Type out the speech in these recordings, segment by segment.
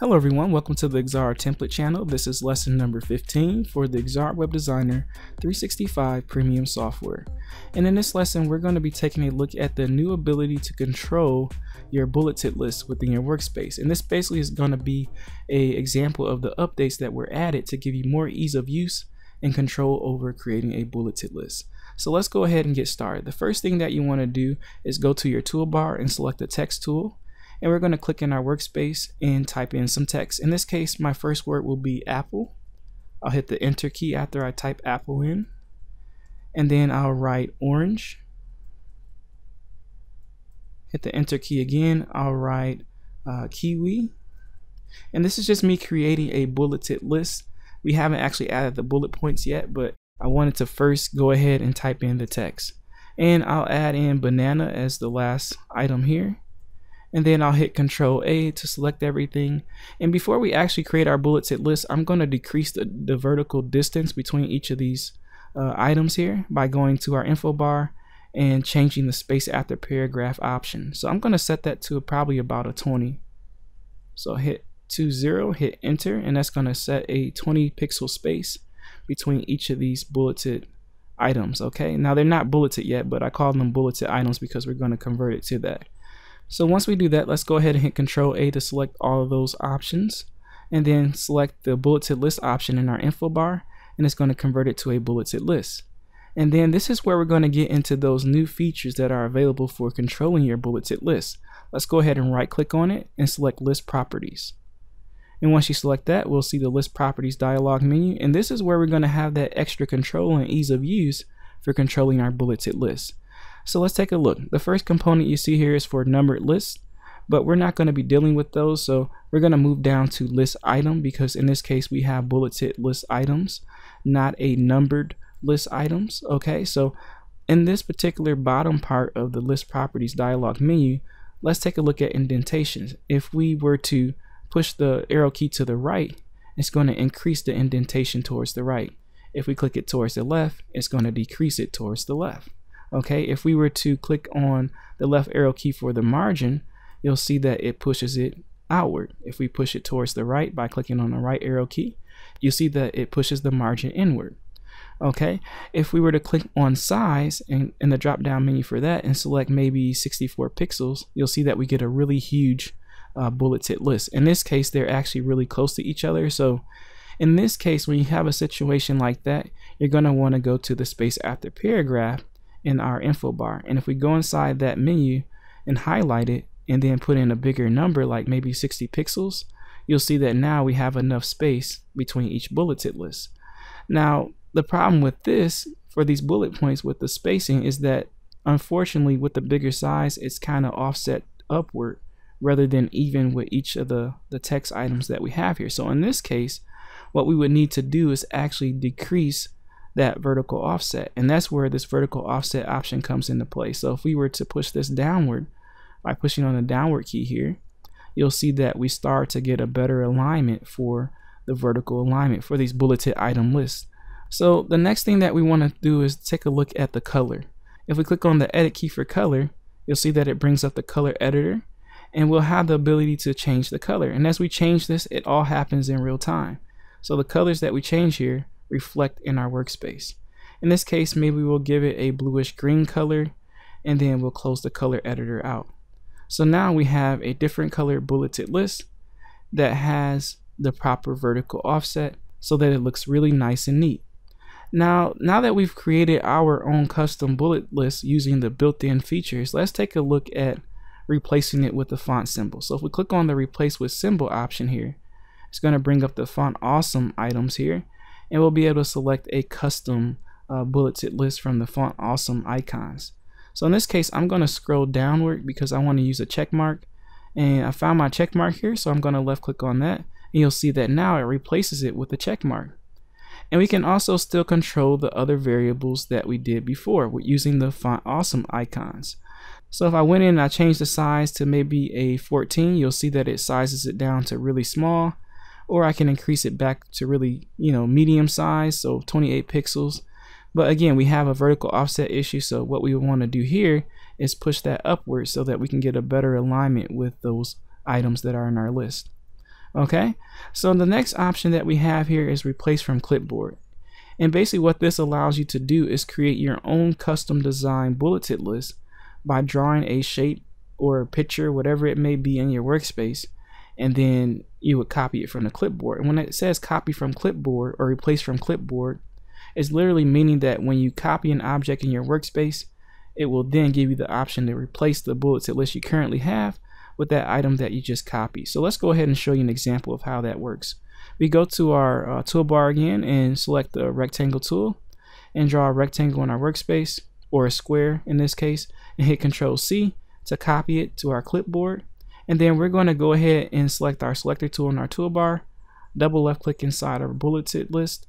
Hello everyone, welcome to the Xara template channel. This is lesson number 15 for the Xara Web Designer 365 Premium software. And in this lesson, we're going to be taking a look at the new ability to control your bulleted list within your workspace. And this basically is going to be a example of the updates that were added to give you more ease of use and control over creating a bulleted list. So let's go ahead and get started. The first thing that you want to do is go to your toolbar and select the text tool and we're going to click in our workspace and type in some text. In this case, my first word will be Apple. I'll hit the enter key after I type Apple in, and then I'll write orange. Hit the enter key again, I'll write uh, kiwi. And this is just me creating a bulleted list. We haven't actually added the bullet points yet, but I wanted to first go ahead and type in the text. And I'll add in banana as the last item here and then I'll hit control A to select everything. And before we actually create our bulleted list I'm going to decrease the, the vertical distance between each of these uh, items here by going to our info bar and changing the space after paragraph option. So I'm going to set that to probably about a 20 so hit 20 hit enter and that's going to set a 20 pixel space between each of these bulleted items okay? Now they're not bulleted yet but I call them bulleted items because we're going to convert it to that so once we do that, let's go ahead and hit Control A to select all of those options and then select the bulleted list option in our info bar and it's going to convert it to a bulleted list. And then this is where we're going to get into those new features that are available for controlling your bulleted list. Let's go ahead and right click on it and select list properties. And once you select that, we'll see the list properties dialog menu. And this is where we're going to have that extra control and ease of use for controlling our bulleted list. So let's take a look. The first component you see here is for numbered lists, but we're not going to be dealing with those. So we're going to move down to list item because in this case we have bulleted list items, not a numbered list items. Okay, so in this particular bottom part of the list properties dialog menu, let's take a look at indentations. If we were to push the arrow key to the right, it's going to increase the indentation towards the right. If we click it towards the left, it's going to decrease it towards the left okay if we were to click on the left arrow key for the margin you'll see that it pushes it outward. If we push it towards the right by clicking on the right arrow key you'll see that it pushes the margin inward. Okay if we were to click on size and in the drop down menu for that and select maybe 64 pixels you'll see that we get a really huge uh, bulleted list. In this case they're actually really close to each other. So in this case when you have a situation like that you're going to want to go to the space after paragraph in our info bar. And if we go inside that menu and highlight it and then put in a bigger number like maybe 60 pixels, you'll see that now we have enough space between each bulleted list. Now, the problem with this for these bullet points with the spacing is that unfortunately with the bigger size, it's kind of offset upward rather than even with each of the, the text items that we have here. So in this case, what we would need to do is actually decrease that vertical offset. And that's where this vertical offset option comes into play. So if we were to push this downward by pushing on the downward key here, you'll see that we start to get a better alignment for the vertical alignment for these bulleted item lists. So the next thing that we want to do is take a look at the color. If we click on the edit key for color, you'll see that it brings up the color editor and we'll have the ability to change the color. And as we change this, it all happens in real time. So the colors that we change here reflect in our workspace. In this case, maybe we'll give it a bluish green color and then we'll close the color editor out. So now we have a different color bulleted list that has the proper vertical offset so that it looks really nice and neat. Now, now that we've created our own custom bullet list using the built-in features, let's take a look at replacing it with the font symbol. So if we click on the replace with symbol option here, it's going to bring up the font awesome items here and we'll be able to select a custom uh, bulleted list from the font awesome icons. So in this case, I'm going to scroll downward because I want to use a check mark and I found my check mark here. So I'm going to left click on that and you'll see that now it replaces it with a check mark. And we can also still control the other variables that we did before with using the font awesome icons. So if I went in and I changed the size to maybe a 14, you'll see that it sizes it down to really small or I can increase it back to really, you know, medium size, so 28 pixels. But again, we have a vertical offset issue, so what we want to do here is push that upward so that we can get a better alignment with those items that are in our list. Okay, so the next option that we have here is replace from clipboard. And basically what this allows you to do is create your own custom design bulleted list by drawing a shape or a picture, whatever it may be in your workspace, and then you would copy it from the clipboard. And when it says copy from clipboard or replace from clipboard, it's literally meaning that when you copy an object in your workspace, it will then give you the option to replace the bulleted list you currently have with that item that you just copied. So let's go ahead and show you an example of how that works. We go to our uh, toolbar again and select the rectangle tool and draw a rectangle in our workspace or a square in this case and hit control C to copy it to our clipboard and then we're going to go ahead and select our selector tool in our toolbar double left click inside our bulleted list.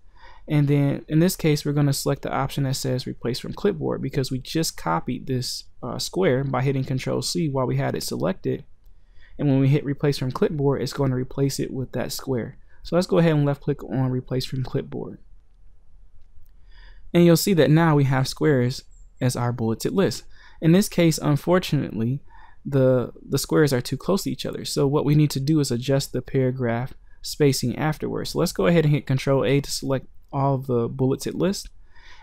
And then in this case we're going to select the option that says replace from clipboard because we just copied this uh, square by hitting control C while we had it selected. And when we hit replace from clipboard it's going to replace it with that square. So let's go ahead and left click on replace from clipboard. And you'll see that now we have squares as our bulleted list. In this case unfortunately the the squares are too close to each other so what we need to do is adjust the paragraph spacing afterwards so let's go ahead and hit control A to select all the bulleted list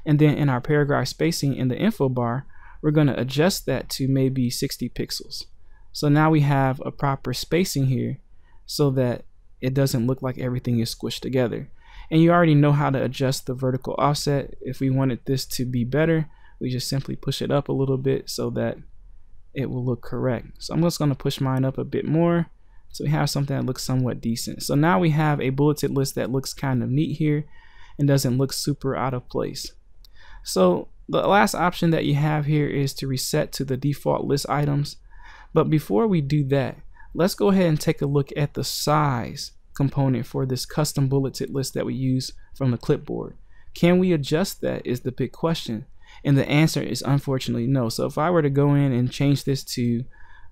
and then in our paragraph spacing in the info bar we're going to adjust that to maybe 60 pixels so now we have a proper spacing here so that it doesn't look like everything is squished together. And you already know how to adjust the vertical offset. If we wanted this to be better, we just simply push it up a little bit so that it will look correct. So I'm just going to push mine up a bit more so we have something that looks somewhat decent. So now we have a bulleted list that looks kind of neat here and doesn't look super out of place. So the last option that you have here is to reset to the default list items. But before we do that, let's go ahead and take a look at the size component for this custom bulleted list that we use from the clipboard. Can we adjust that is the big question. And the answer is unfortunately no. So if I were to go in and change this to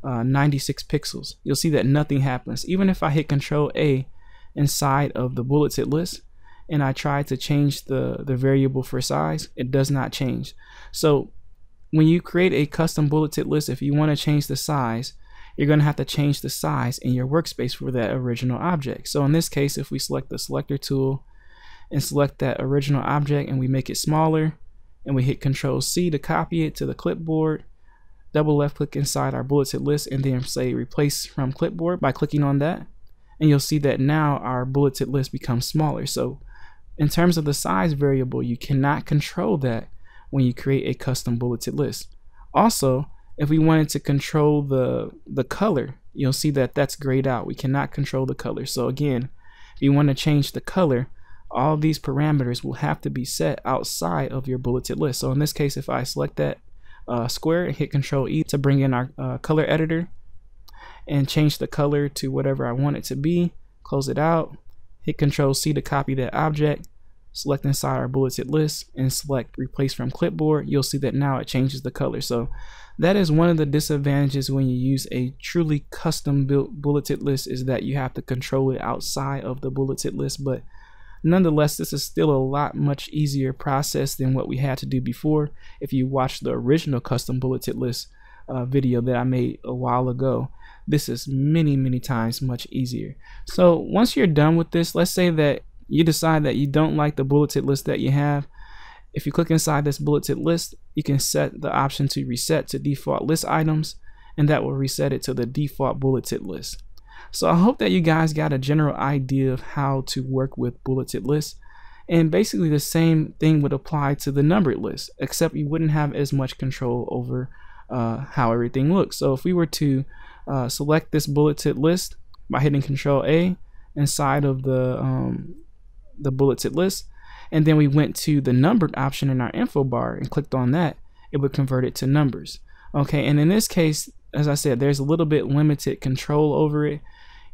uh, 96 pixels, you'll see that nothing happens. Even if I hit control A inside of the bulleted list and I try to change the, the variable for size, it does not change. So when you create a custom bulleted list, if you want to change the size, you're going to have to change the size in your workspace for that original object. So in this case, if we select the selector tool and select that original object and we make it smaller and we hit control C to copy it to the clipboard, double left click inside our bulleted list and then say replace from clipboard by clicking on that. And you'll see that now our bulleted list becomes smaller. So in terms of the size variable, you cannot control that when you create a custom bulleted list. Also, if we wanted to control the the color, you'll see that that's grayed out. We cannot control the color. So again, if you want to change the color, all these parameters will have to be set outside of your bulleted list. So in this case, if I select that uh, square and hit Control E to bring in our uh, color editor and change the color to whatever I want it to be, close it out, hit Control C to copy that object, select inside our bulleted list and select replace from clipboard, you'll see that now it changes the color. So that is one of the disadvantages when you use a truly custom built bulleted list is that you have to control it outside of the bulleted list. But nonetheless, this is still a lot much easier process than what we had to do before. If you watch the original custom bulleted list uh, video that I made a while ago, this is many, many times much easier. So once you're done with this, let's say that you decide that you don't like the bulleted list that you have. If you click inside this bulleted list, you can set the option to reset to default list items, and that will reset it to the default bulleted list. So I hope that you guys got a general idea of how to work with bulleted lists. And basically the same thing would apply to the numbered list, except you wouldn't have as much control over uh, how everything looks. So if we were to uh, select this bulleted list by hitting Control A inside of the um, the bulleted list, and then we went to the numbered option in our info bar and clicked on that, it would convert it to numbers. Okay, and in this case, as I said, there's a little bit limited control over it.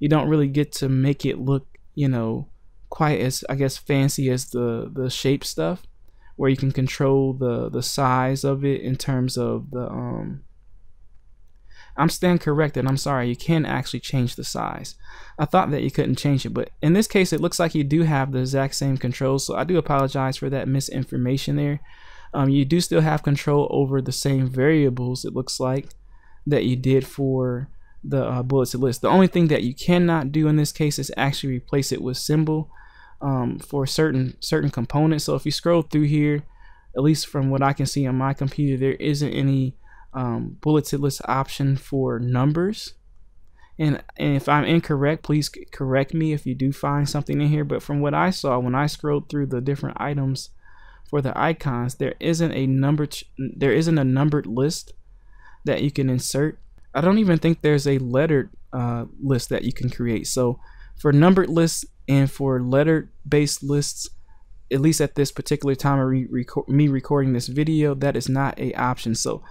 You don't really get to make it look, you know, quite as I guess fancy as the the shape stuff, where you can control the the size of it in terms of the um I'm stand corrected. I'm sorry, you can actually change the size. I thought that you couldn't change it, but in this case, it looks like you do have the exact same controls. So I do apologize for that misinformation there. Um, you do still have control over the same variables, it looks like, that you did for the uh, bulleted list. The only thing that you cannot do in this case is actually replace it with symbol um, for certain certain components. So if you scroll through here, at least from what I can see on my computer, there isn't any um, bulleted list option for numbers. And, and if I'm incorrect, please correct me if you do find something in here. But from what I saw when I scrolled through the different items for the icons, there isn't a number. there isn't a numbered list that you can insert. I don't even think there's a lettered uh, list that you can create. So for numbered lists and for lettered based lists, at least at this particular time of re me recording this video, that is not a option. So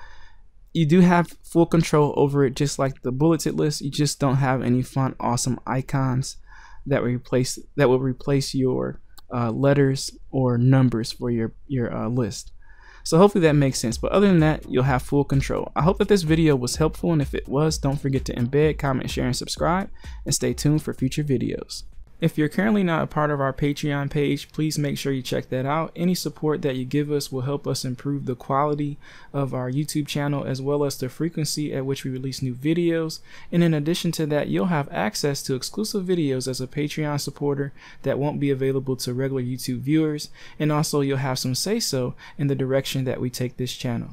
you do have full control over it just like the bulleted list you just don't have any font awesome icons that will replace that will replace your uh, letters or numbers for your your uh, list so hopefully that makes sense. But other than that you'll have full control. I hope that this video was helpful and if it was don't forget to embed comment share and subscribe and stay tuned for future videos if you're currently not a part of our Patreon page, please make sure you check that out. Any support that you give us will help us improve the quality of our YouTube channel as well as the frequency at which we release new videos. And in addition to that, you'll have access to exclusive videos as a Patreon supporter that won't be available to regular YouTube viewers. And also you'll have some say so in the direction that we take this channel.